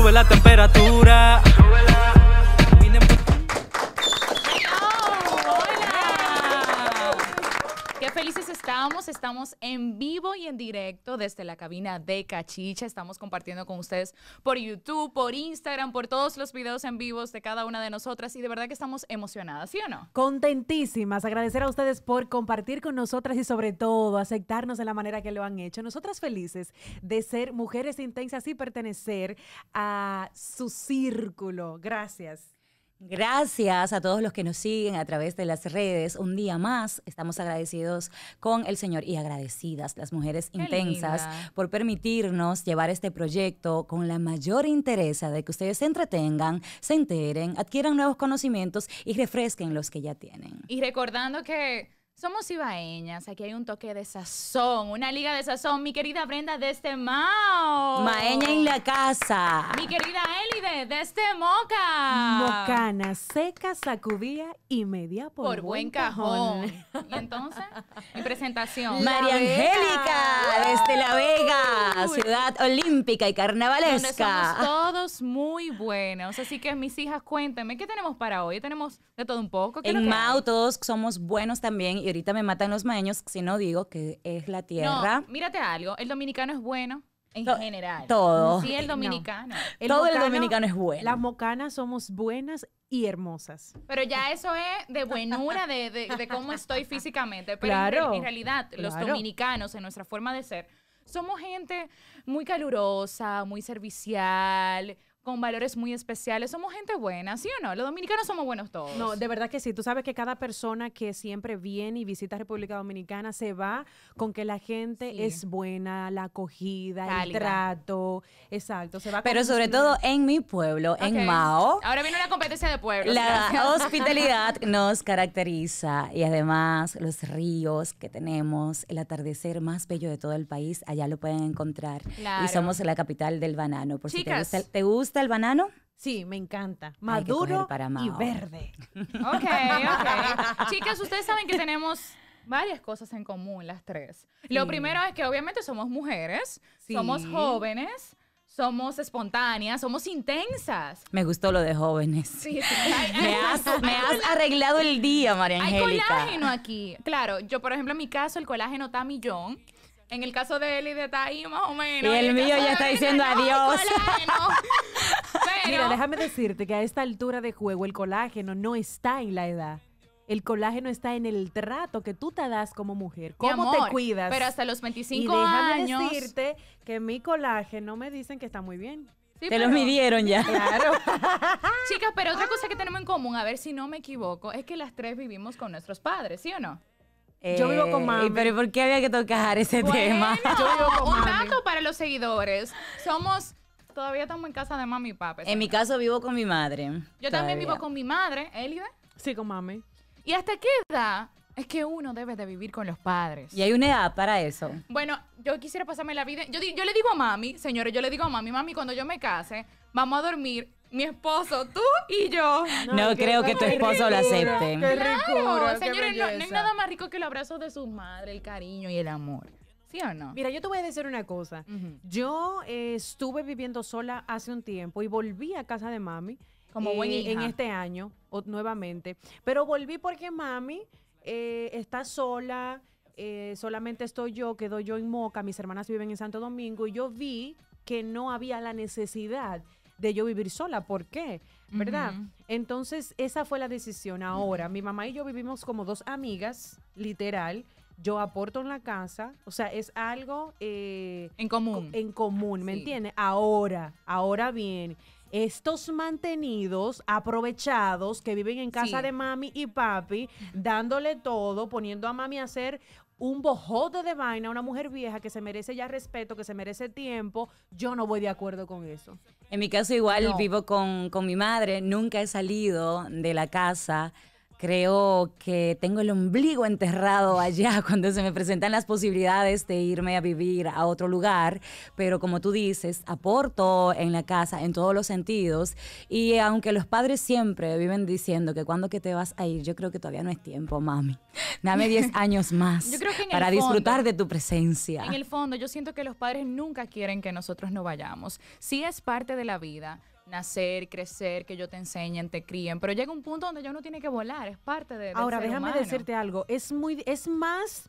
sube la temperatura. Felices estamos. Estamos en vivo y en directo desde la cabina de Cachicha. Estamos compartiendo con ustedes por YouTube, por Instagram, por todos los videos en vivos de cada una de nosotras. Y de verdad que estamos emocionadas, ¿sí o no? Contentísimas, agradecer a ustedes por compartir con nosotras y sobre todo aceptarnos de la manera que lo han hecho. Nosotras felices de ser mujeres intensas y pertenecer a su círculo. Gracias. Gracias a todos los que nos siguen a través de las redes. Un día más estamos agradecidos con el Señor y agradecidas las mujeres Qué intensas linda. por permitirnos llevar este proyecto con la mayor interés de que ustedes se entretengan, se enteren, adquieran nuevos conocimientos y refresquen los que ya tienen. Y recordando que somos ibaeñas, aquí hay un toque de sazón, una liga de sazón. Mi querida Brenda desde Mao. Maeña en la casa. Mi querida Elide desde Moca. Mocana, seca, sacudía y media por, Por buen cajón. Y entonces, mi presentación. María Vega. Angélica, desde La Vega, ciudad olímpica y donde somos carnavalesca. todos muy buenos. Así que mis hijas, cuéntenme, ¿qué tenemos para hoy? Tenemos de todo un poco. ¿Qué es lo En hay? todos somos buenos también y ahorita me matan los maeños si no digo que es la tierra. No, mírate algo. El dominicano es bueno en To- general. todo. Sí, el No. dominicano. Todo el dominicano es bueno. Las mocanas somos buenas y hermosas. Pero ya eso es de buenura, de, de- de cómo estoy físicamente. Pero en Claro, real- en, realidad, los claro. dominicanos, en nuestra forma de ser, somos gente muy calurosa, muy servicial, con valores muy especiales. Somos gente buena, ¿sí o no? Los dominicanos somos buenos todos. No, de verdad que sí. Tú sabes que cada persona que siempre viene y visita República Dominicana se va con que la gente Sí. es buena, la acogida, el trato. Exacto. Se va Pero sobre todo en mi pueblo, Ok. en Mao, Ahora viene una competencia de pueblos. la gracias. hospitalidad nos caracteriza y además los ríos que tenemos, el atardecer más bello de todo el país, allá lo pueden encontrar. Claro. Y somos la capital del banano. Por si te gusta, ¿te gusta el banano? Sí, me encanta. Hay Maduro para y verde. Ok, ok. Chicas, ustedes saben que tenemos varias cosas en común las tres. Lo primero es que obviamente somos mujeres, Sí. somos jóvenes, somos espontáneas, somos intensas. Me gustó lo de jóvenes. Sí, sí. Hay, Me has, me has arreglado el día, María hay Angélica. colágeno aquí. Claro, yo por ejemplo en mi caso el colágeno está a millón. En el caso de Eli está ahí más o menos. Y el mío ya de está diciendo no adiós. Pero, Mira, déjame decirte que a esta altura de juego el colágeno no está en la edad. El colágeno está en el trato que tú te das como mujer. ¿Cómo amor, te cuidas? Pero hasta los y 25 déjame años. decirte que mi colágeno me dicen que está muy bien. Sí, Te los pero- midieron ya. Claro. Chicas, pero otra cosa que tenemos en común, a ver si no me equivoco, es que las tres vivimos con nuestros padres, ¿sí o no? Yo vivo con Eh, mami. Pero ¿y ¿por qué había que tocar ese tema? Yo vivo con un mami. dato para los seguidores. Somos, todavía estamos en casa de mami y papi. En mi caso vivo con mi madre. Yo también vivo con mi madre, Elide. Sí, con mami. ¿Y hasta qué edad es que uno debe de vivir con los padres? Y hay una edad para eso. Bueno, yo quisiera pasarme la vida. Yo, yo le digo a mami, señores, yo le digo a mami, mami, cuando yo me case, vamos a dormir mi esposo, tú y yo. No creo que tu ricura, esposo lo acepte. Qué Claro, ricura, qué señores, no, no hay nada más rico que el abrazo de su madre, el cariño y el amor. ¿Sí o no? Mira, yo te voy a decir una cosa. Yo eh, estuve viviendo sola hace un tiempo y volví a casa de mami. Como buena hija. En este año, o- nuevamente. Pero volví porque mami eh, está sola, eh, solamente estoy yo, quedo yo en Moca, mis hermanas viven en Santo Domingo y yo vi que no había la necesidad de yo vivir sola. ¿Por qué? ¿Verdad? Entonces, esa fue la decisión. Ahora, mi mamá y yo vivimos como dos amigas, literal. Yo aporto en la casa, o sea, es algo eh, En común. en común, ¿me Sí. entiendes? Ahora, ahora bien, estos mantenidos, aprovechados, que viven en casa Sí. de mami y papi, dándole todo, poniendo a mami a hacer un bojote de vaina, una mujer vieja que se merece ya respeto, que se merece tiempo, yo no voy de acuerdo con eso. En mi caso igual No. vivo con, con mi madre, nunca he salido de la casa creo que tengo el ombligo enterrado allá cuando se me presentan las posibilidades de irme a vivir a otro lugar, pero como tú dices, aporto en la casa en todos los sentidos y aunque los padres siempre viven diciendo que cuando que te vas a ir, yo creo que todavía no es tiempo, mami. Dame 10 años más Yo creo que para disfrutar fondo- de tu presencia. En el fondo, yo siento que los padres nunca quieren que nosotros no vayamos. Sí es parte de la vida, nacer, crecer, que yo te enseñen, te críen, pero llega un punto donde ya uno tiene que volar, es parte de, del Ahora, ser déjame humano. decirte algo. Es muy, es más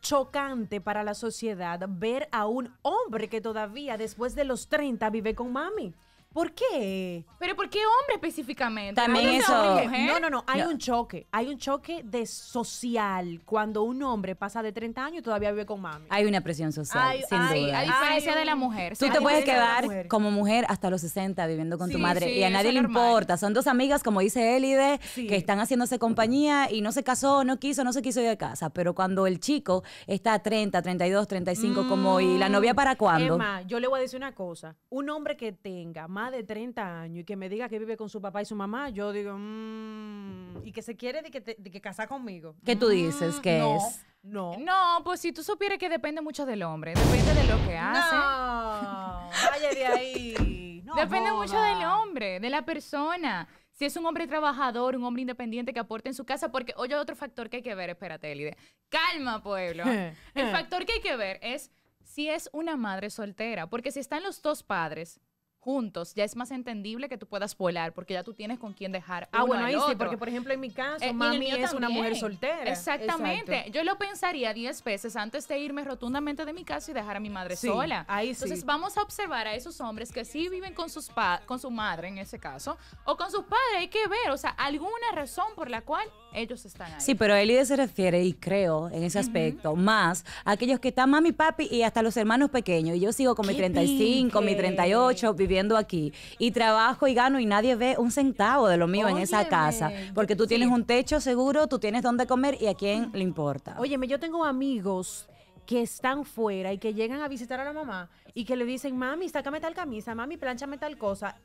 chocante para la sociedad ver a un hombre que todavía después de los 30 vive con mami. ¿Por qué? Pero ¿por qué hombre específicamente? También ¿No es eso- hombre y mujer? No, no, no. Hay No. un choque. Hay un choque de social cuando un hombre pasa de 30 años y todavía vive con mami. Hay una presión social, sin ay, duda. A diferencia de la mujer. Tú te hay puedes quedar mujer. como mujer hasta los 60 viviendo con tu madre sí, y a nadie le normal. importa. Son dos amigas, como dice Elide, Sí. que están haciéndose compañía y no se casó, no quiso, no se quiso ir de casa. Pero cuando el chico está a 30, 32, 35, como ¿y la novia para cuándo? Emma, yo le voy a decir una cosa. Un hombre que tenga más de 30 años y que me diga que vive con su papá y su mamá, yo digo, mm, y que se quiere de que, te- de que casar conmigo. ¿Qué tú dices que no, es? No. No, pues si tú supieras que depende mucho del hombre, depende de lo que hace. No, vaya de ahí. No Depende mucho del hombre, de la persona. Si es un hombre trabajador, un hombre independiente que aporte en su casa, porque oye, otro factor que hay que ver, espérate, Elide. Calma, pueblo. El factor que hay que ver es si es una madre soltera, porque si están los dos padres juntos, ya es más entendible que tú puedas volar, porque ya tú tienes con quién dejar. Ah, uno bueno, ahí sí, porque por ejemplo en mi caso, Eh, mami es una mujer soltera. Exactamente. Exacto. Yo lo pensaría 10 veces antes de irme rotundamente de mi casa y dejar a mi madre Sí, sola. ahí sí. Entonces vamos a observar a esos hombres que sí viven con sus pa- con su madre en ese caso o con sus padres. Hay que ver, o sea, alguna razón por la cual ellos están ahí. Sí, pero Elide se refiere, y creo en ese aspecto, más a aquellos que están mami, papi y hasta los hermanos pequeños. Y yo sigo con mi ¡Qué 35, mi pique! 38 viviendo aquí. Y trabajo y gano y nadie ve un centavo de lo mío en esa casa. Porque tú tienes un techo seguro, tú tienes dónde comer y a quién le importa. Óyeme, yo tengo amigos que están fuera y que llegan a visitar a la mamá y que le dicen, mami, sácame tal camisa, mami, planchame tal cosa.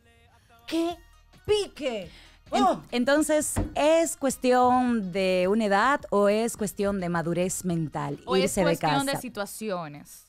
¡Qué pique! En- ¡Oh! Entonces, ¿es cuestión de una edad o es cuestión de madurez mental o es irse de cuestión casa? de situaciones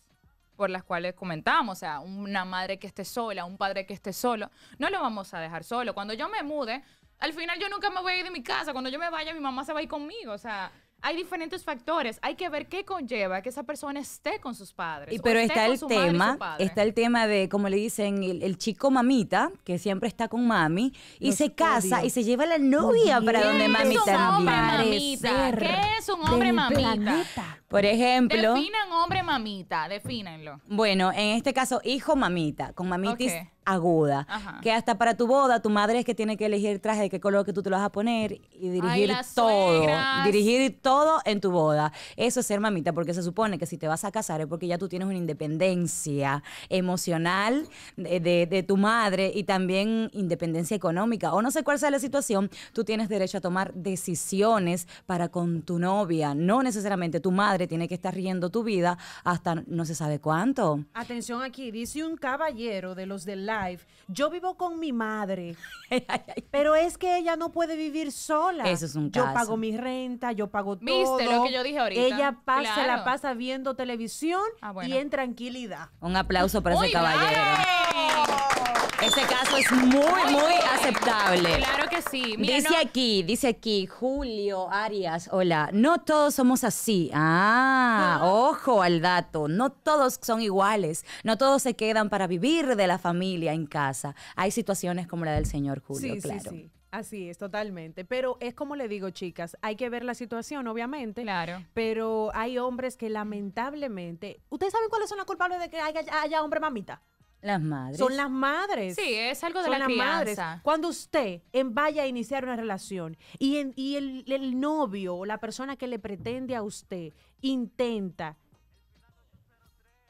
por las cuales comentamos, o sea, una madre que esté sola, un padre que esté solo, no lo vamos a dejar solo. Cuando yo me mude, al final yo nunca me voy a ir de mi casa, cuando yo me vaya mi mamá se va a ir conmigo, o sea, hay diferentes factores, hay que ver qué conlleva que esa persona esté con sus padres. Y o pero esté está con el tema, está el tema de, como le dicen, el, el chico mamita, que siempre está con mami, y Los se casa odio. y se lleva la novia para ¿Qué donde ¿Qué mami es un hombre también. mamita? ¿Qué es un hombre mamita? planeta. Por ejemplo, Definan hombre mamita, defínenlo. bueno, en este caso, hijo mamita, con mamitis Ok. Aguda, Ajá. que hasta para tu boda tu madre es que tiene que elegir el traje de qué color que tú te lo vas a poner y dirigir todo, suegras. dirigir todo en tu boda. Eso es ser mamita, porque se supone que si te vas a casar es porque ya tú tienes una independencia emocional de, de- de tu madre y también independencia económica. O no sé cuál sea la situación, tú tienes derecho a tomar decisiones para con tu novia. No necesariamente tu madre tiene que estar riendo tu vida hasta no se sabe cuánto. Atención aquí, dice un caballero de los del live, yo vivo con mi madre, pero es que ella no puede vivir sola. Eso es un Yo caso. pago mi renta, yo pago ¿Viste todo. lo que yo dije ahorita? Ella pasa, se la pasa viendo televisión Ah, bueno. y en tranquilidad. Un aplauso para Muy ese caballero. bien. Ese caso es muy, muy aceptable. Claro que sí. Mira, dice no- aquí, dice aquí, Julio Arias, hola, no todos somos así. Ah, ojo al dato, no todos son iguales, no todos se quedan para vivir de la familia en casa. Hay situaciones como la del señor Julio, sí, claro. sí, sí. Así es, totalmente. Pero es como le digo, chicas, hay que ver la situación, obviamente. Claro. Pero hay hombres que lamentablemente... ¿Ustedes saben cuáles son las culpables de que haya, haya hombre mamita? Las madres. Son las madres. Sí, es algo de Son la las madres. Cuando usted en- vaya a iniciar una relación y, en- y el, el novio o la persona que le pretende a usted intenta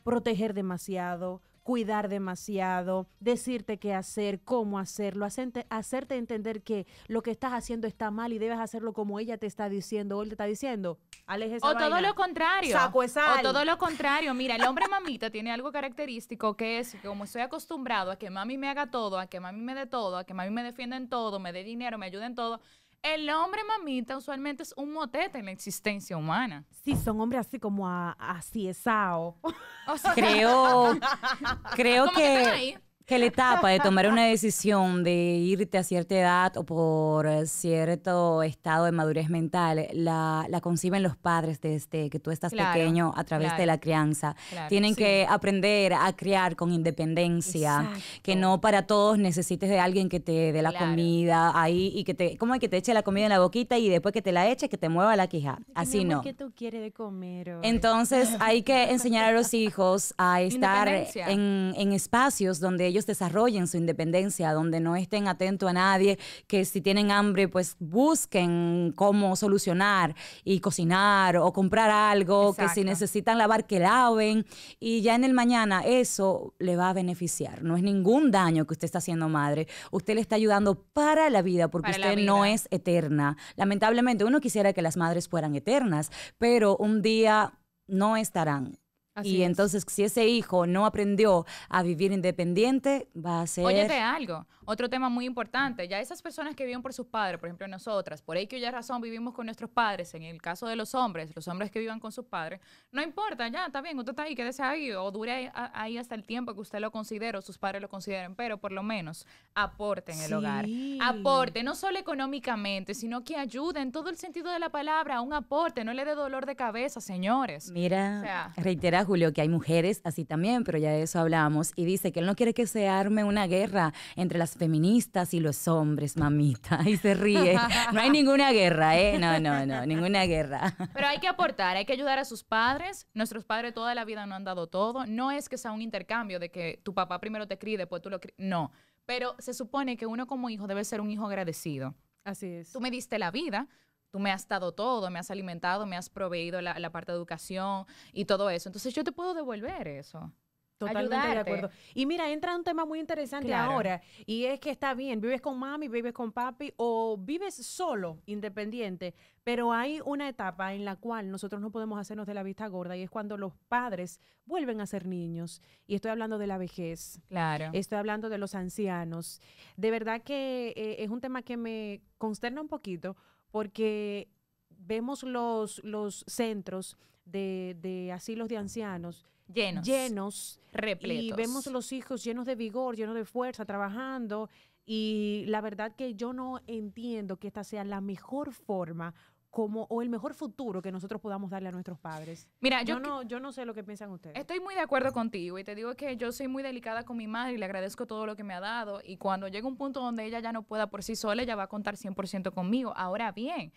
proteger demasiado, cuidar demasiado, decirte qué hacer, cómo hacerlo, hacerte, hacerte entender que lo que estás haciendo está mal y debes hacerlo como ella te está diciendo o él te está diciendo, aléjese O todo lo contrario. Saco. O todo lo contrario. Mira, el hombre mamita tiene algo característico que es que como estoy acostumbrado a que mami me haga todo, a que mami me dé todo, a que mami me defienda en todo, me dé dinero, me ayude en todo, El hombre, mamita, usualmente es un motete en la existencia humana. Sí, son hombres así como a, así esao. O sea, Creo, creo como que están que, ahí. Que la etapa de tomar una decisión de irte a cierta edad o por cierto estado de madurez mental, la, la conciben los padres desde que tú estás Claro, pequeño a través claro. de la crianza. Claro, Tienen sí. que aprender a criar con independencia, que Exacto. no para todos necesites de alguien que te dé la comida ahí y que te, como que te eche la comida en la boquita y después que te la eche, que te mueva la quija. Así no. ¿Qué tú quieres de comer hoy? Entonces hay que enseñar a los hijos a estar en, en espacios donde ellos desarrollen su independencia, donde no estén atentos a nadie, que si tienen hambre pues busquen cómo solucionar y cocinar o comprar algo, que si necesitan lavar que laven y ya en el mañana eso le va a beneficiar. No es ningún daño que usted está haciendo madre, usted le está ayudando para la vida porque Para usted no es eterna. Lamentablemente uno quisiera que las madres fueran eternas, pero un día no estarán. Así y es. entonces, si ese hijo no aprendió a vivir independiente, va a ser... Óyete algo, otro tema muy importante. Ya esas personas que viven por sus padres, por ejemplo nosotras, por ya razón vivimos con nuestros padres, en el caso de los hombres, los hombres que vivan con sus padres, no importa, ya está bien, usted está ahí, quédese ahí, o dure ahí, a- ahí hasta el tiempo que usted lo considere o sus padres lo consideren, pero por lo menos aporte en el hogar. Sí. Aporte, no solo económicamente, sino que ayude en todo el sentido de la palabra, un aporte, no le dé dolor de cabeza, señores. Mira, O sea- reitera Julio que hay mujeres así también, pero ya de eso hablamos. Y dice que él no quiere que se arme una guerra entre las feministas y los hombres, mamita. Y se ríe. No hay ninguna guerra, ¿eh? No, no, no, ninguna guerra. Pero hay que aportar, hay que ayudar a sus padres. Nuestros padres toda la vida no han dado todo. No es que sea un intercambio de que tu papá primero te críe, después tú lo críes. No. Pero se supone que uno como hijo debe ser un hijo agradecido. Así es. Tú me diste la vida, tú me has dado todo, me has alimentado, me has proveído la, la parte de educación y todo eso. Entonces yo te puedo devolver eso. Totalmente de ayudarte. acuerdo. Y mira, entra un tema muy interesante Claro. ahora, y es que está bien, vives con mami, vives con papi, o vives solo, independiente, pero hay una etapa en la cual nosotros no podemos hacernos de la vista gorda, y es cuando los padres vuelven a ser niños. Y estoy hablando de la vejez. Claro. Estoy hablando de los ancianos. De verdad que eh, es un tema que me consterna un poquito porque vemos los, los centros de, de asilos de ancianos Llenos. llenos Repletos. y vemos los hijos llenos de vigor, llenos de fuerza, trabajando. Y la verdad que yo no entiendo que esta sea la mejor forma como o el mejor futuro que nosotros podamos darle a nuestros padres. Mira, Yo, yo, no, yo no sé lo que piensan ustedes. Estoy muy de acuerdo contigo y te digo que yo soy muy delicada con mi madre y le agradezco todo lo que me ha dado y cuando llega un punto donde ella ya no pueda por sí sola, ella va a contar 100% conmigo. Ahora bien,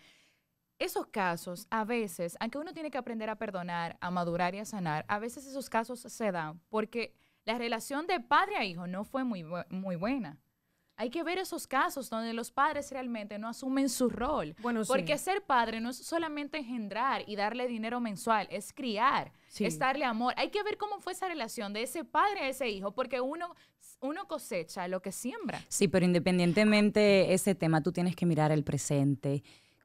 esos casos a veces, aunque uno tiene que aprender a perdonar, a madurar y a sanar, a veces esos casos se dan porque la relación de padre a hijo no fue muy, bu- muy buena. Hay que ver esos casos donde los padres realmente no asumen su rol. Bueno, sí. Porque ser padre no es solamente engendrar y darle dinero mensual, es criar, Sí. es darle amor. Hay que ver cómo fue esa relación de ese padre a ese hijo, porque uno, uno cosecha lo que siembra. Sí, pero independientemente ese tema, tú tienes que mirar el presente.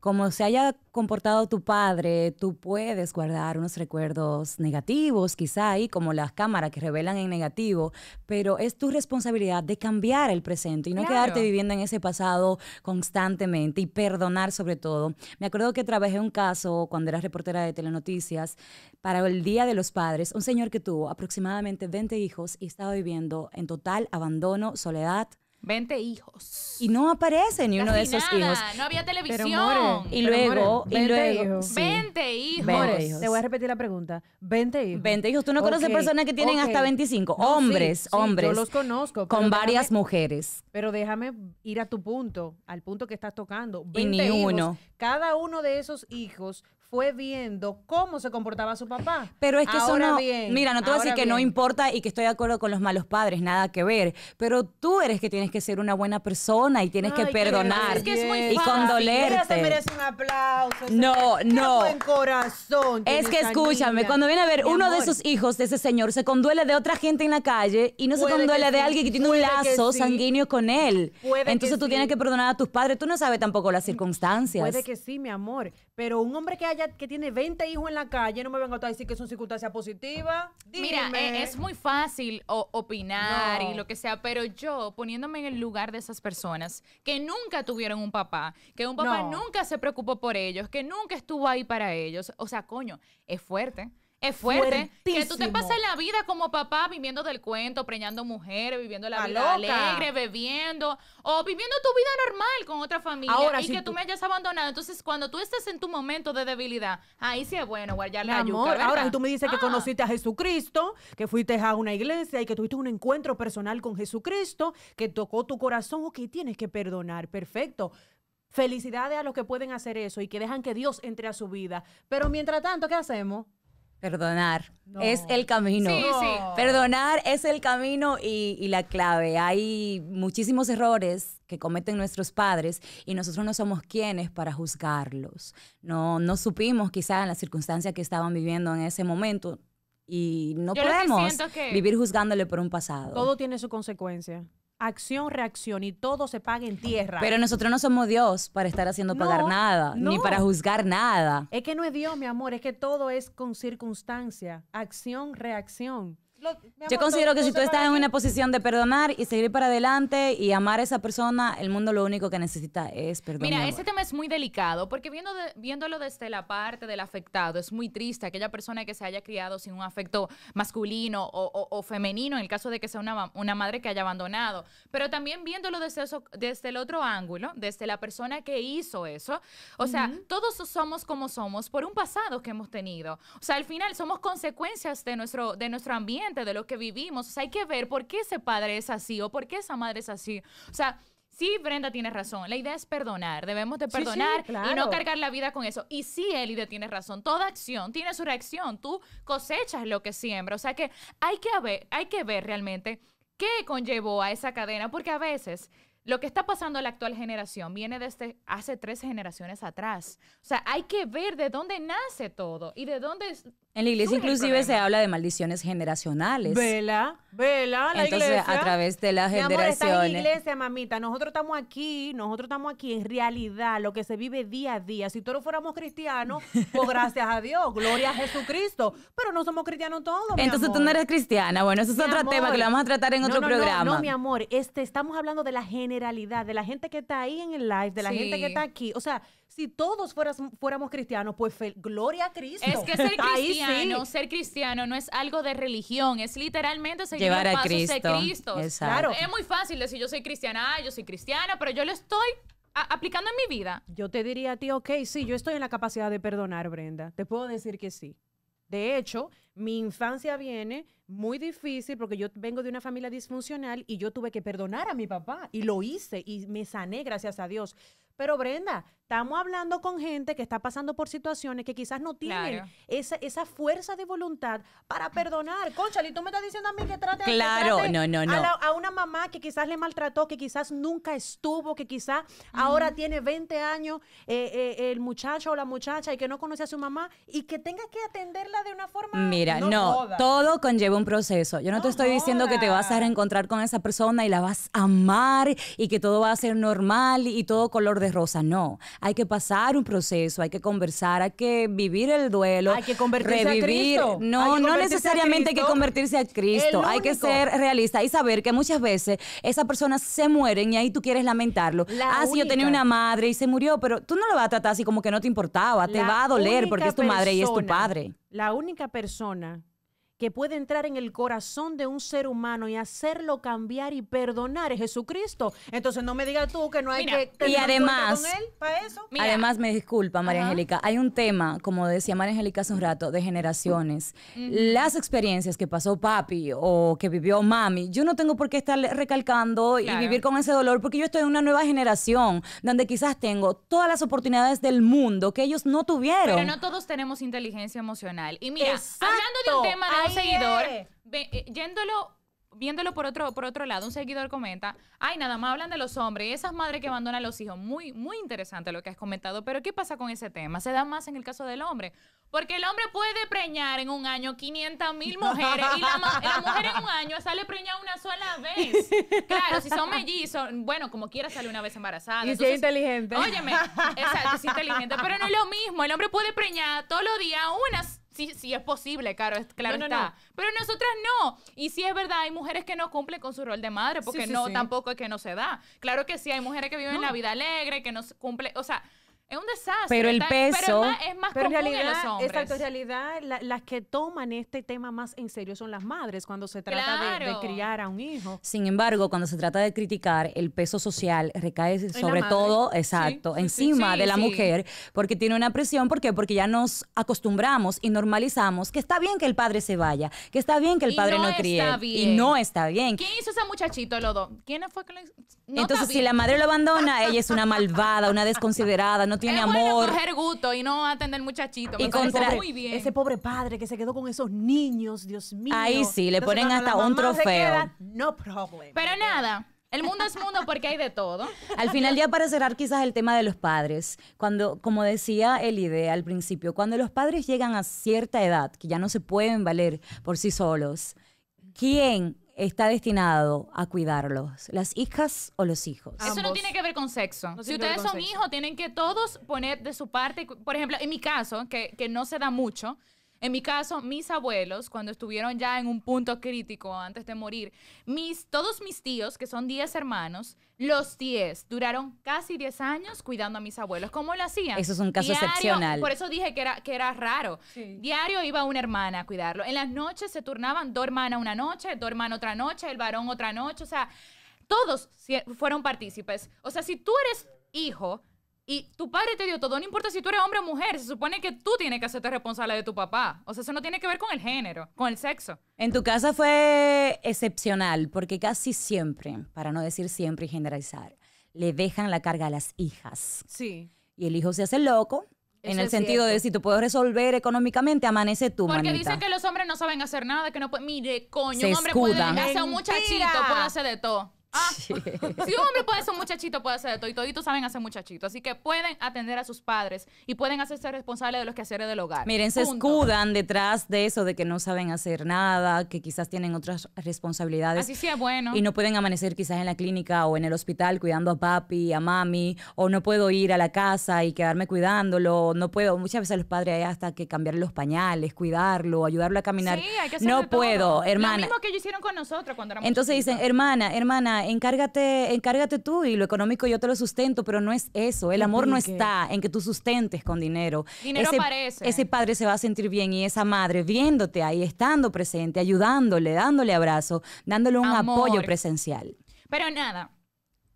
Como se haya comportado tu padre, tú puedes guardar unos recuerdos negativos, quizá ahí, como las cámaras que revelan en negativo, pero es tu responsabilidad de cambiar el presente y no Claro. quedarte viviendo en ese pasado constantemente y perdonar sobre todo. Me acuerdo que trabajé un caso cuando era reportera de Telenoticias para el Día de los Padres, un señor que tuvo aproximadamente 20 hijos y estaba viviendo en total abandono, soledad. 20 hijos. Y no aparece ni uno de Casi esos nada, hijos. No había televisión. more, Y Pero, luego, more, y 20 luego, hijos. sí. 20 hijos. 20 More, hijos. Te voy a repetir la pregunta. 20 hijos. 20 hijos. ¿Tú no conoces Ok, personas que tienen ok. hasta 25? No, sí, hombres, sí, hombres. Yo los conozco. pero Con déjame- varias mujeres. Pero déjame ir a tu punto, al punto que estás tocando. Y 20 ni hijos. uno. Cada uno de esos hijos fue viendo cómo se comportaba su papá. Pero es que Ahora eso no. bien, mira, no te voy a decir que no importa y que estoy de acuerdo con los malos padres, nada que ver. Pero tú eres que tienes que ser una buena persona y tienes que Ay, perdonar Es que es muy y fácil. condolerte. Ella se merece un aplauso. ese- No, no. buen corazón. tiene Es que escúchame, niña. cuando viene a ver Mi uno de esos hijos de ese señor se conduele de otra gente en la calle y no se Puede conduele de sí, alguien que tiene un puede lazo sí. sanguíneo con él. Puede Entonces tú sí. tienes que perdonar a tus padres. Tú no sabes tampoco las circunstancias. Puede que sí, mi amor, Pero un hombre que haya que tiene 20 hijos en la calle, no me venga a decir que son circunstancias positivas. Mira, Dime. e- es muy fácil o- opinar No. y lo que sea, pero yo poniéndome en el lugar de esas personas que nunca tuvieron un papá, que un papá No. nunca se preocupó por ellos, que nunca estuvo ahí para ellos, o sea, coño, es fuerte. Es fuerte que tú te pases la vida como papá viviendo del cuento, preñando mujeres, viviendo la La vida loca. alegre, bebiendo o viviendo tu vida normal con otra familia Ahora, y si que tú tú- me hayas abandonado. Entonces, cuando tú estés en tu momento de debilidad, ahí sí es bueno guardar la yuca, amor, ahora si tú me dices que Ah. conociste a Jesucristo, que fuiste a una iglesia y que tuviste un encuentro personal con Jesucristo, que tocó tu corazón, ok, tienes que perdonar, perfecto. Felicidades a los que pueden hacer eso y que dejan que Dios entre a su vida. Pero mientras tanto, ¿qué hacemos? Perdonar No. es el camino. Sí, sí. Perdonar es el camino y, y la clave. Hay muchísimos errores que cometen nuestros padres y nosotros no somos quienes para juzgarlos. No, no supimos quizá en las circunstancias que estaban viviendo en ese momento y no Yo lo que podemos que- vivir juzgándole por un pasado. Todo tiene su consecuencia. Acción, reacción y todo se paga en tierra. Pero nosotros no somos Dios para estar haciendo pagar No, nada, ni para juzgar nada. es que no es Dios, mi amor, es que todo es con circunstancia. Acción, reacción. Lo- mi Yo amor, considero todo- que si todo tú se estás en una posición de perdonar y seguir para adelante y amar a esa persona, el mundo lo único que necesita es perdón. y Mira, amor. ese tema es muy delicado porque viendo de- viéndolo desde la parte del afectado, es muy triste aquella persona que se haya criado sin un afecto masculino o, o- o femenino, en el caso de que sea una, una madre que haya abandonado. Pero también viéndolo desde, eso, desde el otro ángulo, desde la persona que hizo eso. O sea, todos somos como somos por un pasado que hemos tenido. O sea, al final somos consecuencias de nuestro, de nuestro ambiente, de lo que vivimos. O sea, hay que ver por qué ese padre es así o por qué esa madre es así. O sea, Sí, Brenda tiene razón. La idea es perdonar. Debemos de Sí, sí, perdonar y no claro. cargar la vida con eso. Y sí, Elide tiene razón. Toda acción tiene su reacción. Tú cosechas lo que siembra. O sea que hay que ver, hay que ver realmente qué conllevó a esa cadena, porque a veces lo que está pasando en la actual generación viene desde hace tres generaciones atrás. O sea, hay que ver de dónde nace todo y de dónde En la iglesia inclusive se habla de maldiciones generacionales. Vela, vela, la Entonces, iglesia. a través de las Mi amor, está en generaciones. iglesia, mamita. Nosotros estamos aquí, nosotros estamos aquí en realidad, lo que se vive día a día. Si todos fuéramos cristianos, pues gracias a Dios, gloria a Jesucristo. Pero no somos cristianos todos. mi Entonces tú amor. no eres cristiana. Bueno, eso es Mi otro amor. tema que lo vamos a tratar en No, otro no, no, programa. No, mi amor, este, estamos hablando de la generalidad, de la gente que está ahí en el live, de la Sí. gente que está aquí. O sea, si todos fueras, fuéramos cristianos, pues gloria a Cristo. Es que ser sí. cristiano, ser cristiano no es algo de religión, es literalmente seguir Llevar los a pasos de Cristo. Cristo. Exacto. Claro. Es muy fácil decir yo soy cristiana, ah, yo soy cristiana, pero yo lo estoy a- aplicando en mi vida. Yo te diría a ti, ok, sí, yo estoy en la capacidad de perdonar, Brenda. Te puedo decir que sí. De hecho, mi infancia viene muy difícil porque yo vengo de una familia disfuncional y yo tuve que perdonar a mi papá y lo hice y me sané, gracias a Dios. Pero Brenda, estamos hablando con gente que está pasando por situaciones que quizás no tienen Claro. esa, esa fuerza de voluntad para perdonar. Conchale, tú me estás diciendo a mí que trate, que Claro, trate no, no, A, no. la- a una mamá que quizás le maltrató, que quizás nunca estuvo, que quizás ahora tiene 20 años eh, eh, el muchacho o la muchacha y que no conoce a su mamá y que tenga que atenderla de una forma. Mira, no, todo conlleva un proceso. Yo no, te estoy diciendo que te vas a reencontrar con esa persona y la vas a amar y que todo va a ser normal y todo color de rosa. No, hay que pasar un proceso, hay que conversar, hay que vivir el duelo. Hay que convertirse a revivir. Cristo. No, no a necesariamente hay que convertirse a Cristo. Hay que ser realista y saber que muchas veces esas personas se mueren y ahí tú quieres lamentarlo. La ah, sí, yo tenía única. una madre y se murió, pero tú no lo vas a tratar así como que no te importaba. te va a doler porque única es tu madre y es tu padre. La única persona que puede entrar en el corazón de un ser humano y hacerlo cambiar y perdonar es Jesucristo. Entonces no me digas tú que no hay Mira, que tener y además- con él para eso. Mira. Además, me disculpa, María Ajá. Angélica, hay un tema, como decía María Angélica hace un rato, de generaciones. Las experiencias que pasó papi o que vivió mami, yo no tengo por qué estar recalcando Claro. y vivir con ese dolor porque yo estoy en una nueva generación donde quizás tengo todas las oportunidades del mundo que ellos no tuvieron. Pero no todos tenemos inteligencia emocional. Y mira, Exacto, hablando de un tema de un seguidor, ve- eh, yéndolo, viéndolo por otro, por otro lado, un seguidor comenta, ay, nada más hablan de los hombres y esas madres que abandonan a los hijos. Muy, muy interesante lo que has comentado, pero ¿qué pasa con ese tema? Se da más en el caso del hombre. Porque el hombre puede preñar en un año 500 mil mujeres y la, mujer en un año sale preñada una sola vez. Claro, si son mellizos, bueno, como quiera sale una vez embarazada. Y si es inteligente. Óyeme, exacto, es inteligente, pero no es lo mismo. El hombre puede preñar todos los días unas. Sí, sí es posible, claro, es- claro No, no, está. no. Pero nosotras no. Y sí es verdad, hay mujeres que no cumplen con su rol de madre, porque Sí, sí, no, sí. tampoco es que no se da. Claro que sí, hay mujeres que viven la vida alegre, que no se cumple, o sea, es un desastre. Pero el Está- peso- Pero es más, es más Pero común realidad, en los hombres. exacto, en realidad, la- las que toman este tema más en serio son las madres cuando se trata de- criar a un hijo. Sin embargo, cuando se trata de criticar, el peso social recae sobre todo, exacto, sí, encima Sí, de la sí. mujer, porque tiene una presión, ¿por qué? Porque ya nos acostumbramos y normalizamos que está bien que el padre se vaya, que está bien que el Y padre no no, está críe. bien. Y no está bien. ¿Quién hizo ese muchachito, los dos? ¿Quién fue que lo hizo? No Entonces, está si la madre lo abandona, ella es una malvada, una desconsiderada, no tiene es bueno amor. coger gusto y no atender muchachito. Y contra- muy bien. Ese pobre padre que se quedó con esos niños, Dios mío. Ahí sí, le Entonces, ponen hasta un trofeo. queda, no problem. Pero nada, el mundo es mundo porque hay de todo. Al final ya para cerrar quizás el tema de los padres, cuando, como decía Elide al principio, cuando los padres llegan a cierta edad, que ya no se pueden valer por sí solos, ¿quién está destinado a cuidarlos? ¿Las hijas o los hijos? Eso no tiene que ver con sexo. No si ustedes son hijos, tienen que todos poner de su parte. Por ejemplo, en mi caso, que, que no se da mucho, en mi caso, mis abuelos, cuando estuvieron ya en un punto crítico antes de morir, mis, todos mis tíos, que son 10 hermanos, los 10 duraron casi 10 años cuidando a mis abuelos. ¿Cómo lo hacían? Eso es un caso Diario- excepcional. Por eso dije que era, que era raro. Sí. Diario iba una hermana a cuidarlo. En las noches se turnaban dos hermanas una noche, dos hermanos otra noche, el varón otra noche. O sea, todos fueron partícipes. O sea, si tú eres hijo y tu padre te dio todo, no importa si tú eres hombre o mujer, se supone que tú tienes que hacerte responsable de tu papá. O sea, eso no tiene que ver con el género, con el sexo. En tu casa fue excepcional, porque casi siempre, para no decir siempre y generalizar, le dejan la carga a las hijas. Sí. Y el hijo se hace loco. En Eso el sentido de cierto. si tú puedes resolver económicamente, amanece tú, Porque manita. dicen que los hombres no saben hacer nada, que no pueden. Mire, coño, Se un hombre puede escudan. hacer un muchachito, puede hacer de todo. Ah, si un hombre puede ser un muchachito, puede hacer de todo. Y toditos saben hacer muchachito. Así que pueden atender a sus padres y pueden hacerse responsables de los quehaceres del hogar. Miren, se escudan detrás de eso, de que no saben hacer nada, que quizás tienen otras responsabilidades. Así sí es bueno. Y no pueden amanecer quizás en la clínica o en el hospital cuidando a papi, a mami, o no puedo ir a la casa y quedarme cuidándolo, no puedo, muchas veces los padres hay hasta que cambiarle los pañales, cuidarlo, ayudarlo a caminar. Sí, hay que hacer no puedo, Lo hermana. mismo que ellos hicieron con nosotros cuando éramos Entonces dicen, chiquitos. hermana, encárgate, encárgate tú y lo económico yo te lo sustento, pero no es eso. El amor no está en que tú sustentes con dinero. Dinero ese, aparece. ese padre se va a sentir bien y esa madre viéndote ahí, estando presente, ayudándole, dándole abrazo, dándole un Amor. apoyo presencial. Pero nada,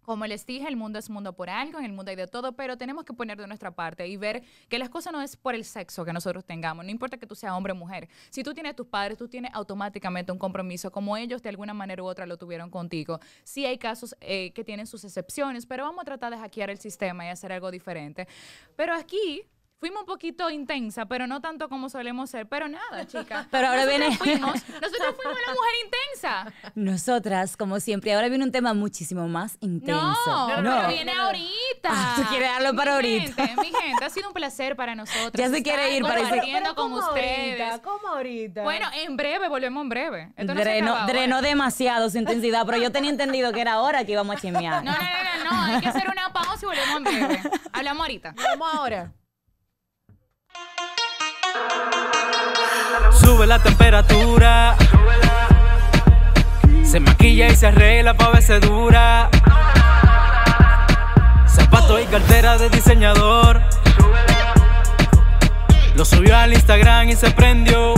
como les dije, el mundo es mundo por algo, en el mundo hay de todo, pero tenemos que poner de nuestra parte y ver que las cosas no es por el sexo que nosotros tengamos, no importa que tú seas hombre o mujer. Si tú tienes tus padres, tú tienes automáticamente un compromiso, como ellos de alguna manera u otra lo tuvieron contigo. Sí hay casos eh, que tienen sus excepciones, pero vamos a tratar de hackear el sistema y hacer algo diferente. Pero aquí... Fuimos un poquito intensa, pero no tanto como solemos ser. Pero nada, chicas. Pero ahora viene- Fuimos, nosotros fuimos la mujer intensa. Nosotras, como siempre, ahora viene un tema muchísimo más intenso. No, no, pero viene ahorita. Ah, tú quieres darlo para mi ahorita. Gente, mi gente, ha sido un placer para nosotros. Ya se quiere ir, parece. compartiendo con ¿cómo ustedes. Ahorita? ¿Cómo ahorita? Bueno, en breve, volvemos en breve. Esto Drenó, acaba drenó demasiado su intensidad, pero yo tenía entendido que era ahora que íbamos a chismear. No, no, no, no, no, hay que hacer una pausa y volvemos en breve. Hablamos ahorita. Vamos ahora. Sube la temperatura. Se maquilla y se arregla pa' verse dura. Zapatos y cartera de diseñador. Lo subió al Instagram y se prendió.